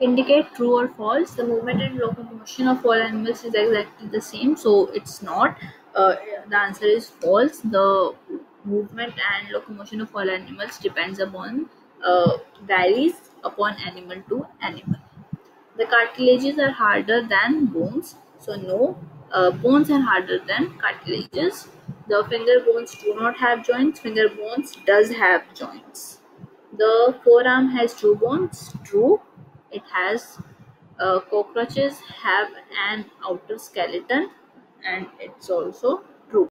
indicate true or false the movement and locomotion of all animals is exactly the same so it's not uh, the answer is false. The movement and locomotion of all animals depends upon uh, varies upon animal to animal. The cartilages are harder than bones so no uh, bones are harder than cartilages. The finger bones do not have joints finger bones does have joints. The forearm has two bones true it has uh, cockroaches have an outer skeleton and it's also